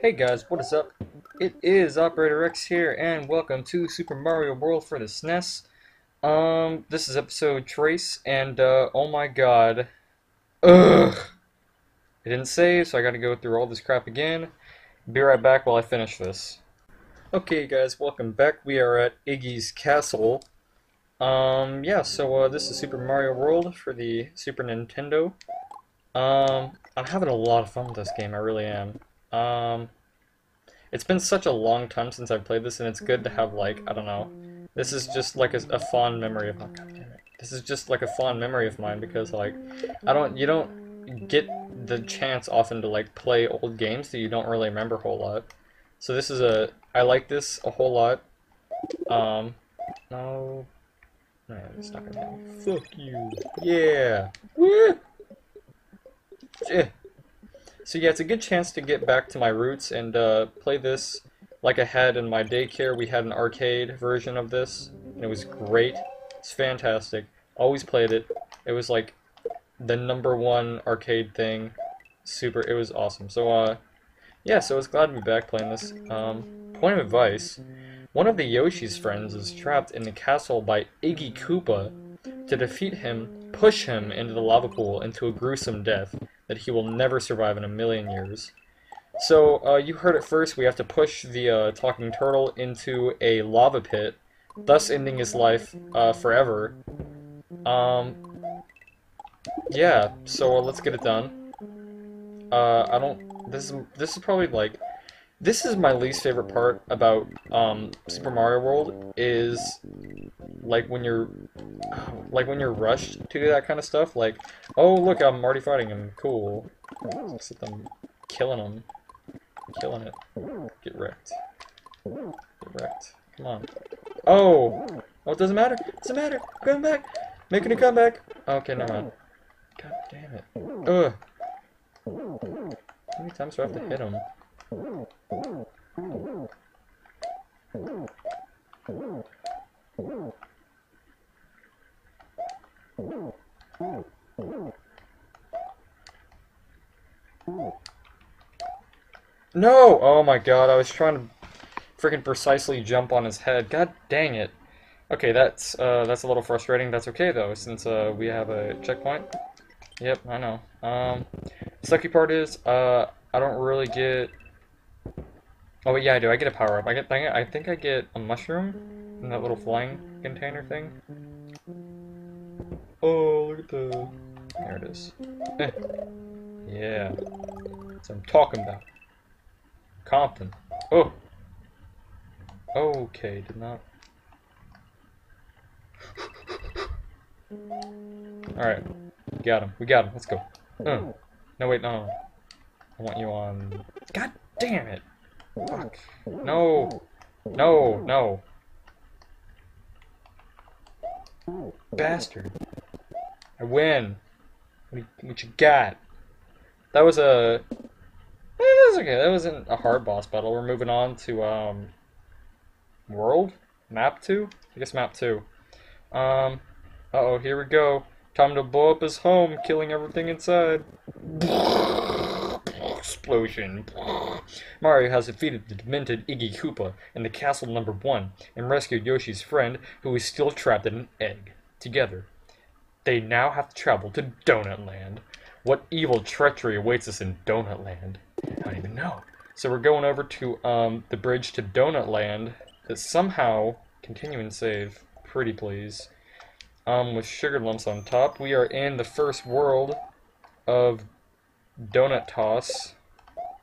Hey guys, what is up? It is Operator X here, and welcome to Super Mario World for the SNES. Um, this is episode Trace, and uh, oh my god. Ugh! It didn't save, so I gotta go through all this crap again. Be right back while I finish this. Okay guys, welcome back. We are at Iggy's Castle. Um, yeah, so uh, this is Super Mario World for the Super Nintendo. Um, I'm having a lot of fun with this game, I really am. Um, it's been such a long time since I've played this, and it's good to have, like, I don't know, this is just like a, a fond memory of, oh, damn it. This is just like a fond memory of mine, because, like, I don't, you don't get the chance often to, like, play old games that you don't really remember a whole lot. So this is a, I like this a whole lot. Um, no, no, it's not gonna me. Fuck you. Yeah. Woo! Yeah. So yeah, it's a good chance to get back to my roots and uh, play this like I had in my daycare. We had an arcade version of this, and it was great. It's fantastic. Always played it. It was like the number one arcade thing. Super, it was awesome. So uh, yeah, so I was glad to be back playing this. Um, point of advice, one of the Yoshi's friends is trapped in the castle by Iggy Koopa. To defeat him, push him into the lava pool into a gruesome death that he will never survive in a million years. So, uh, you heard it first, we have to push the uh, talking turtle into a lava pit, thus ending his life uh, forever. Um, yeah, so uh, let's get it done. Uh, I don't, this is, this is probably like, this is my least favorite part about um, Super Mario World, is like when you're like when you're rushed to do that kind of stuff like oh look i'm already fighting him. Cool. Except i'm killing him. Killing it. Get wrecked. Get wrecked. Come on. Oh! Oh it doesn't matter. It doesn't matter. Coming back. Making a comeback. Okay never mind. God damn it. Ugh. How many times do i have to hit him No! Oh my god, I was trying to freaking precisely jump on his head. God dang it. Okay, that's uh, that's a little frustrating. That's okay though, since uh, we have a checkpoint. Yep, I know. Um, the sucky part is, uh, I don't really get. Oh yeah, I do. I get a power up. I get. I think I get a mushroom in that little flying container thing. Oh, look at the. There it is. Eh. Yeah. That's what I'm talking about. Compton. Oh! Okay, did not... Alright. Got him. We got him. Let's go. Uh. No, wait, no. I want you on... God damn it! Fuck. No! No, no. Bastard. I win. What, what you got? That was a That was okay. That wasn't a hard boss battle. We're moving on to um, world map two. I guess map two. Um, uh oh, here we go. Time to blow up his home, killing everything inside. Explosion. Mario has defeated the demented Iggy Koopa in the castle number one and rescued Yoshi's friend, who is still trapped in an egg. Together, they now have to travel to Donut Land. What evil treachery awaits us in Donut Land? I don't even know. So we're going over to um, the bridge to Donut Land that somehow, continuing save, pretty please, um, with sugar lumps on top. We are in the first world of Donut Toss.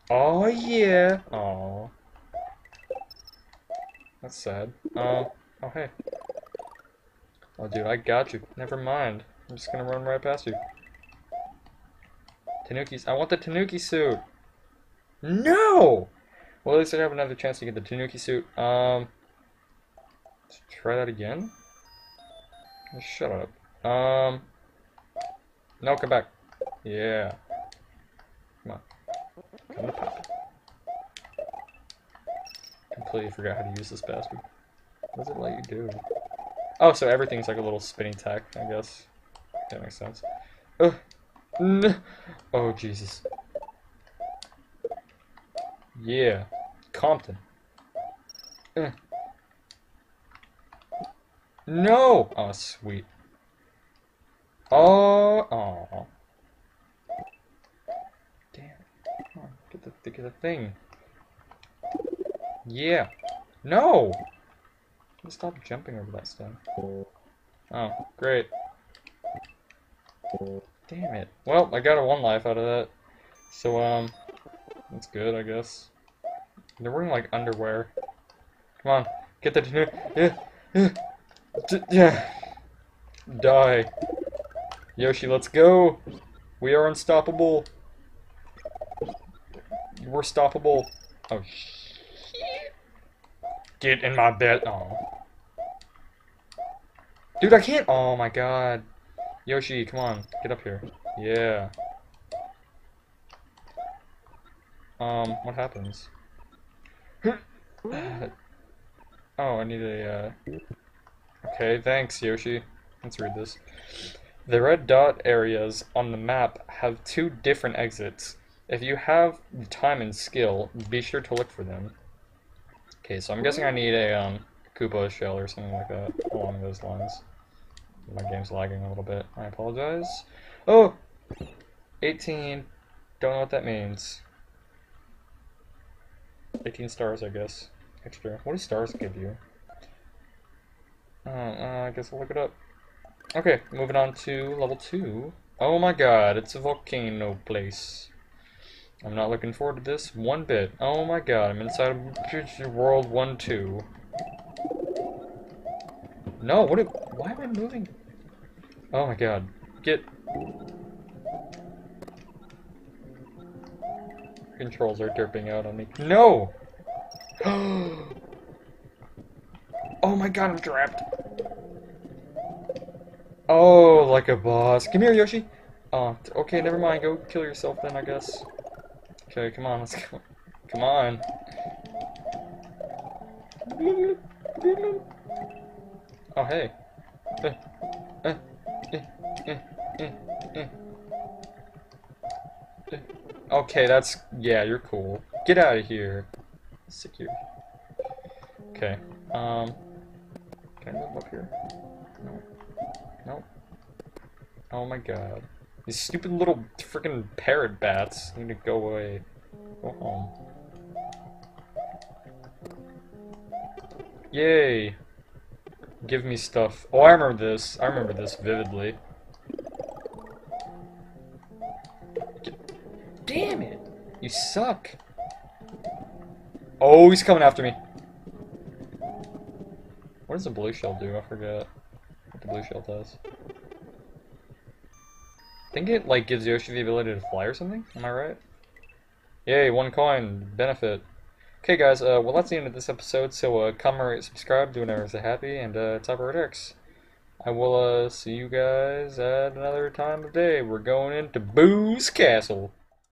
Oh yeah! Oh, That's sad. Oh. oh hey. Oh dude, I got you. Never mind. I'm just gonna run right past you. Tanuki's. I want the Tanuki suit! No! Well, at least I have another chance to get the Tanuki suit. Um, let's try that again. Shut up. Um, no, come back. Yeah. Come on. Come to pop. Completely forgot how to use this bastard. What does it let you do? Oh, so everything's like a little spinning tech, I guess. That makes sense. Ugh. Oh, Jesus. Yeah. Compton. No! Oh, sweet. Oh, oh. Damn. Get the, get the thing. Yeah. No! Stop jumping over that stuff. Oh, great. Damn it. Well, I got a one life out of that. So, um, that's good, I guess. They're wearing, like, underwear. Come on, get the... Yeah, yeah, yeah. Die. Yoshi, let's go! We are unstoppable! We're stoppable. Oh, shit. Get in my bed. Oh. Dude, I can't. Oh my god. Yoshi, come on. Get up here. Yeah. Um, what happens? oh, I need a, uh... Okay, thanks, Yoshi. Let's read this. The red dot areas on the map have two different exits. If you have time and skill, be sure to look for them. Okay, so I'm guessing I need a, um, Koopa shell or something like that, along those lines. My game's lagging a little bit. I apologize. Oh! 18. Don't know what that means. 18 stars, I guess. Extra. What do stars give you? Uh, uh, I guess I'll look it up. Okay, moving on to level 2. Oh my god, it's a volcano place. I'm not looking forward to this one bit. Oh my god, I'm inside of World 1-2. No, what? why am I moving? Oh my god. Get... Controls are derping out on me. No! oh my god, I'm trapped. Oh, like a boss. Come here, Yoshi. Oh, okay, never mind. Go kill yourself then, I guess. Okay, come on, let's go. Come on. Oh, hey. Okay, that's... Yeah, you're cool. Get out of here. Secure. Okay. Um... Can I move up here? No. No. Oh my god. These stupid little freaking parrot bats need to go away. Go home. Yay! Give me stuff. Oh, I remember this. I remember this vividly. Damn it! You suck. Oh, he's coming after me. What does the blue shell do? I forget what the blue shell does. I think it like gives Yoshi the ability to fly or something. Am I right? Yay, one coin benefit. Okay, guys. Uh, well, that's the end of this episode. So, uh, rate, subscribe, do whatever is happy, and uh, top. I will uh see you guys at another time of day. We're going into Boo's Castle.